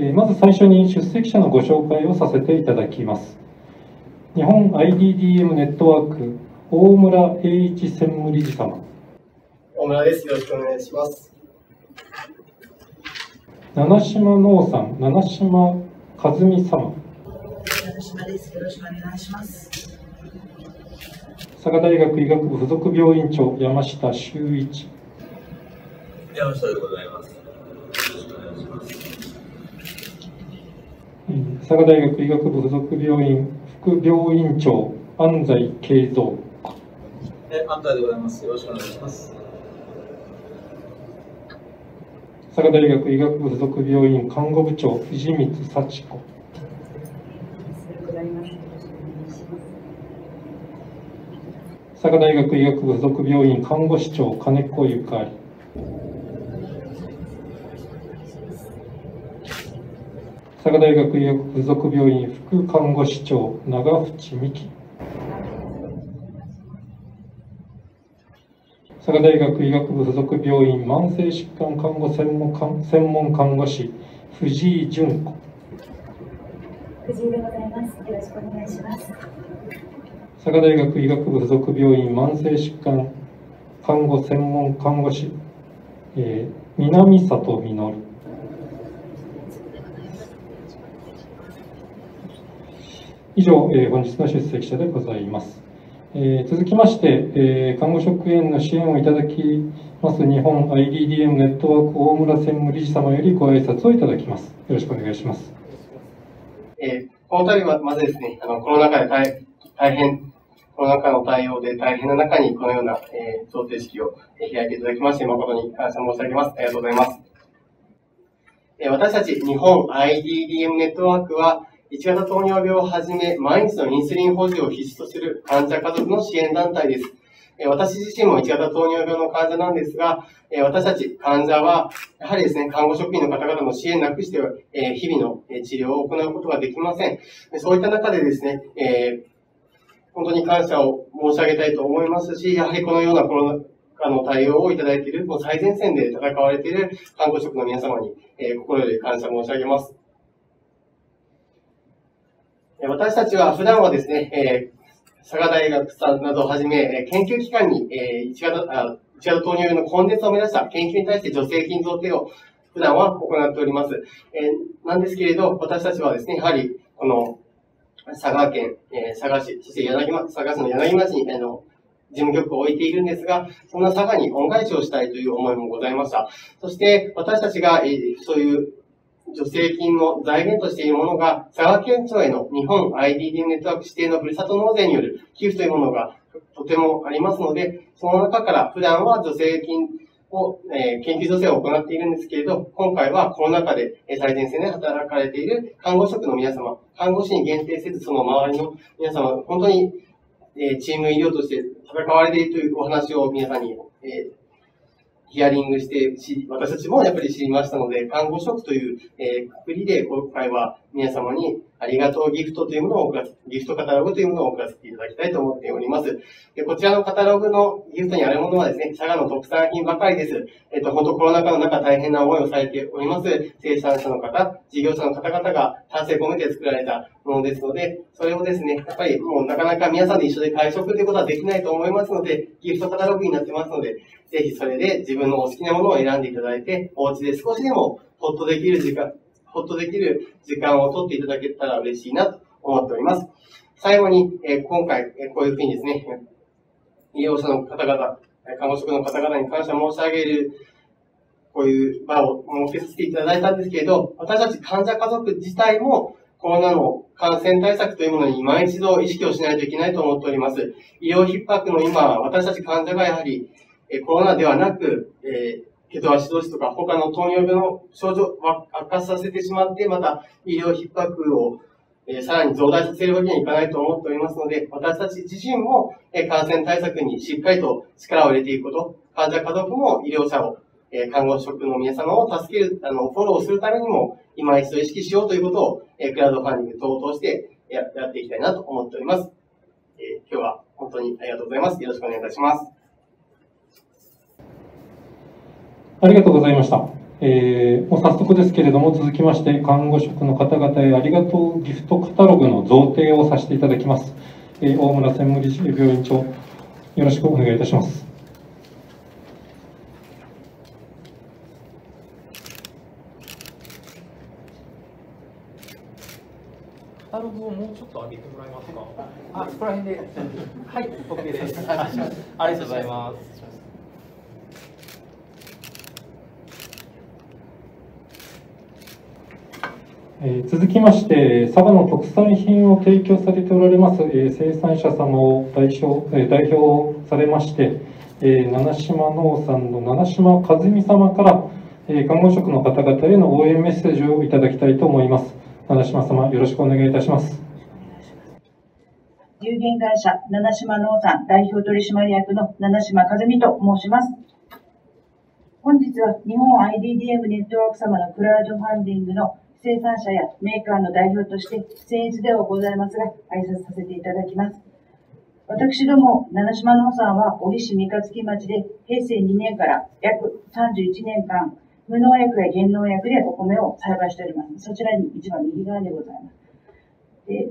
えまず最初に出席者のご紹介をさせていただきます。日本 IDDM ネットワーク大村栄一専務理事様。大村です。よろしくお願いします。七島農さん、七島和美様。七島です。よろしくお願いします。佐賀大学医学部附属病院長山下修一。山下でございます。佐賀大学医学部附属病院副病院長安西慶三。え安西でございます。よろしくお願いします。佐賀大学医学部附属病院看護部長藤光幸子。佐賀大学医学部附属病院看護師長金子ゆかり佐賀大学医学附属病院副看護師長長淵美希佐賀大学医学部附属病院慢性疾患看護専門専門看護師藤井純子。藤井でございます。よろしくお願いします。佐賀大学医学部附属病院慢性疾患看護専門看護師、えー、南里実以上、えー、本日の出席者でございます。えー、続きまして、えー、看護職員の支援をいただきます日本 IDDM ネットワーク大村専務理事様よりご挨拶をいただきます。よろしくお願いします。えー、この度はまずですね、あのコロナ禍で大大変、コロナ禍の対応で大変な中にこのような、えー、贈呈式を開いていただきまして誠に感謝申し上げます。ありがとうございます。えー、私たち日本 IDDM ネットワークは1型糖尿病をはじめ、毎日のインスリン補充を必須とする患者家族の支援団体です。私自身も1型糖尿病の患者なんですが、私たち患者は、やはりですね、看護職員の方々の支援なくしては、日々の治療を行うことができません。そういった中でですね、本当に感謝を申し上げたいと思いますし、やはりこのようなコロナ禍の対応をいただいている、もう最前線で戦われている看護職の皆様に、心より感謝申し上げます。私たちは普段はですね、えー、佐賀大学さんなどをはじめ、研究機関に、えー、1型、あ1型糖尿病の根絶を目指した研究に対して助成金贈呈を普段は行っております。えー、なんですけれど、私たちはですね、やはり、この、佐賀県、え、佐賀市、そして柳町佐賀市の柳町に、あの、事務局を置いているんですが、そんな佐賀に恩返しをしたいという思いもございました。そして、私たちが、え、そういう助成金の財源としているものが、佐賀県庁への日本 IDD ネットワーク指定のふるさと納税による寄付というものがとてもありますので、その中から普段は助成金を、えー、研究助成を行っているんですけれど、今回はコロナ禍で最前線で働かれている看護職の皆様、看護師に限定せずその周りの皆様、本当に、えー、チーム医療として戦われているというお話を皆さんに、えーヒアリングして私たちもやっぱり知りましたので、看護職という、えー、くくりで、今回は皆様にありがとうギフトというものを送らせ、ギフトカタログというものを送らせていただきたいと思っております。でこちらのカタログのギフトにあるものはですね、佐賀の特産品ばかりです。えっ、と、本当コロナ禍の中大変な思いをされております、生産者の方、事業者の方々が丹精込めて作られたものですので、それをですね、やっぱりもうなかなか皆さんで一緒で会食ということはできないと思いますので、ギフトカタログになってますので、ぜひそれで自分のお好きなものを選んでいただいて、お家で少しでもほっとできる時間、ほっとできる時間を取っていただけたら嬉しいなと思っております。最後に、え今回、えこういうふうにですね、医療者の方々、看護職の方々に感謝申し上げる、こういう場を設けさせていただいたんですけれど、私たち患者家族自体もコロナの感染対策というものに今一度意識をしないといけないと思っております。医療逼迫の今、私たち患者がやはりコロナではなく、えー、血糖足同士とか他の糖尿病の症状を悪化させてしまって、また医療逼迫を、え、さらに増大させるわけにはいかないと思っておりますので、私たち自身も、え、感染対策にしっかりと力を入れていくこと、患者家族も医療者を、え、看護職の皆様を助ける、あの、フォローするためにも、今一度意識しようということを、え、クラウドファンディング等を通してやっていきたいなと思っております。え、今日は本当にありがとうございます。よろしくお願いいたします。ありがとうございました。えーもう早速ですけれども、続きまして、看護職の方々へありがとうギフトカタログの贈呈をさせていただきます。えー大村専務理事病院長、よろしくお願いいたします。カタログをもうちょっと上げてもらえますか？あ、ここら辺で。はい、OK です。ありがとうございます。えー続きまして、佐賀の特産品を提供されておられます、えー生産者様を代表,、えー代表されまして、えー七島農産の七島和美様から、えー看護職の方々への応援メッセージをいただきたいと思います。七島様、よろしくお願いいたします。有限会社七島農産代表取締役の七島和美と申します。本日は日本 IDDM ネットワーク様のクラウドファンディングの生産者やメーカーの代表として僭越ではございますが挨拶させていただきます。私ども七島農産は小木市三日月町で平成2年から約31年間無農薬や減農薬でお米を栽培しております。そちらに一番右側でございます。で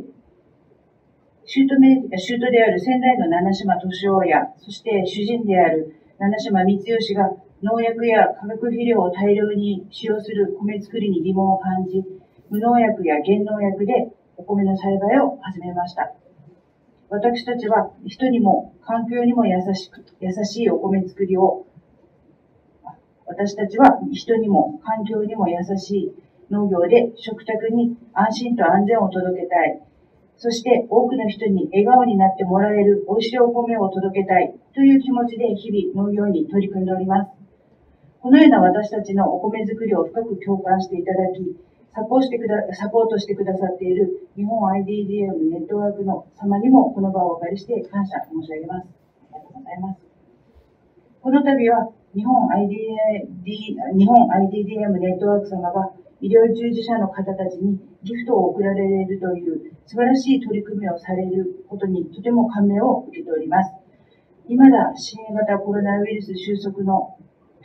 シュートメシュートである仙台の七島敏夫や、そして主人である七島光義が農薬や化学肥料を大量に使用する米作りに疑問を感じ、無農薬や減農薬でお米の栽培を始めました。私たちは人にも環境にも優しく、優しいお米作りを、私たちは人にも環境にも優しい農業で食卓に安心と安全を届けたい。そして多くの人に笑顔になってもらえる美味しいお米を届けたいという気持ちで日々農業に取り組んでおります。このような私たちのお米作りを深く共感していただき、サポしてくだサポートしてくださっている日本 IDDM ネットワークの様にもこの場をお借りして感謝申し上げます。ありがとうございます。この度は日本 IDD 日本 IDDM ネットワーク様が医療従事者の方たちにギフトを贈られるという素晴らしい取り組みをされることにとても感銘を受けております。未だ新型コロナウイルス収束の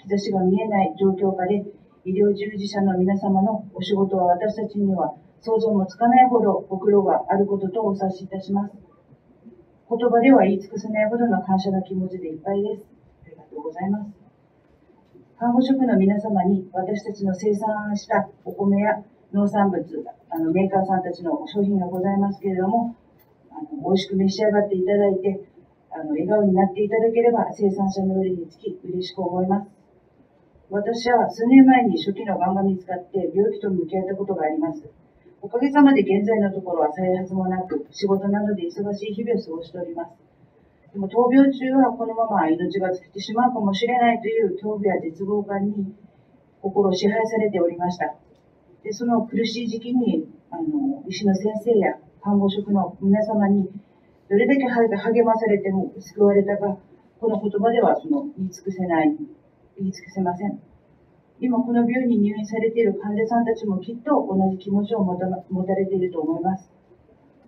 兆しが見えない状況下で医療従事者の皆様のお仕事は私たちには想像もつかないほどご苦労があることとお察しいたします。言葉では言い尽くせないほどの感謝の気持ちでいっぱいです。ありがとうございます。看護職の皆様に私たちの生産したお米や農産物、あのメーカーさんたちの商品がございますけれども、あの美味しく召し上がっていただいて、あの笑顔になっていただければ生産者のよりにつき嬉しく思います。私は数年前に初期のがんが見つかって病気と向き合ったことがあります。おかげさまで現在のところは再発もなく、仕事などで忙しい日々を過ごしております。でも闘病中はこのまま命が尽きてしまうかもしれないという恐怖や絶望感に心を支配されておりました。でその苦しい時期にあの医師の先生や看護職の皆様にどれだけ励まされても救われたか、この言葉ではその言い尽くせない、言い尽くせません。今この病院に入院されている患者さんたちもきっと同じ気持ちを持た持たれていると思います。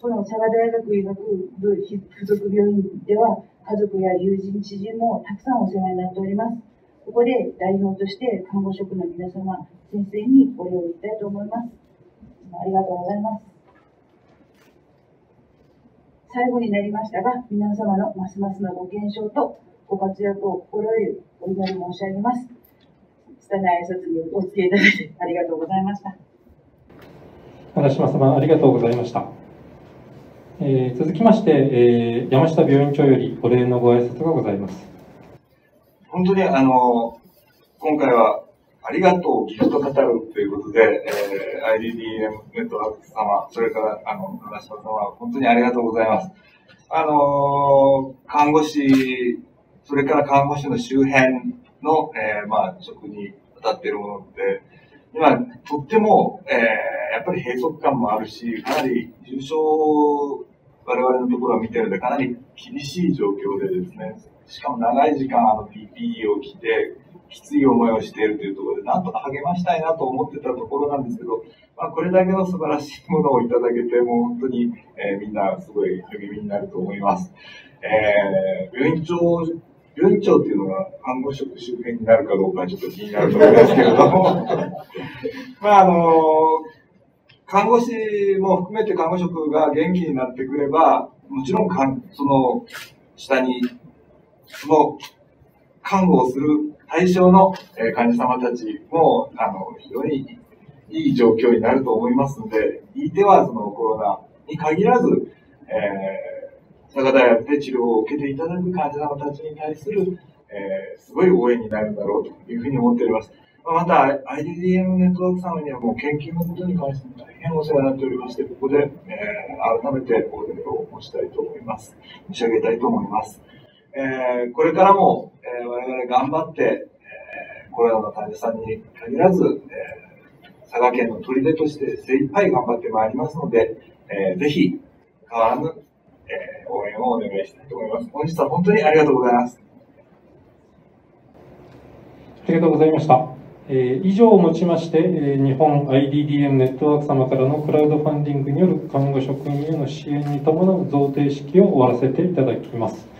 この佐賀大学医学部附属病院では家族や友人、知人もたくさんお世話になっております。ここで代表として看護職の皆様、先生にお礼を言いたいと思います。ありがとうございます。最後になりましたが、皆様のますますのご健勝とご活躍を心よりお祈り申し上げます。拙い挨拶にお付き合いいただいてありがとうございました。七島様、ありがとうございました。えー続きまして、えー山下病院長よりお礼のご挨拶がございます。本当にあの、今回はありがとうギフトカタログということで、えー IDDM ネットワーク様、それからあの、七島様、本当にありがとうございます。あの、看護師、それから看護師の周辺の、えーまあ、職に当たっているものって、今、とっても、えーやっぱり閉塞感もあるし、かなり重症、我々のところを見てるので、かなり厳しい状況でですね、しかも長い時間、あの PPE を着て、きつい思いをしているというところで、なんとか励ましたいなと思ってたところなんですけど、まあ、これだけの素晴らしいものをいただけて、もう本当に、えーみんなすごい励みになると思います。えー病院長病院長っていうのが看護職周辺になるかどうかちょっと気になるところですけれども、まああの、看護師も含めて看護職が元気になってくれば、もちろんかん、その下に、その看護をする対象の患者様たちも、あの、非常にいい状況になると思いますので、いいてはそのコロナに限らず、えー、佐賀大学で治療を受けていただく患者様たちに対する、えー、すごい応援になるんだろうというふうに思っております。また、IDDM ネットワーク様にはもう研究のことに関しても大変お世話になっておりまして、ここで、えー、改めてお礼を申したいと思います。申し上げたいと思います。えー、これからも、えー、我々頑張って、えー、コロナの患者さんに限らず、えー、佐賀県の砦として精一杯頑張ってまいりますので、えー、ぜひ変わらぬ、応援をお願いしたいと思います。本日は本当にありがとうございます。ありがとうございました。えー、以上をもちまして、えー、日本 IDDM ネットワーク様からのクラウドファンディングによる看護職員への支援に伴う贈呈式を終わらせていただきます。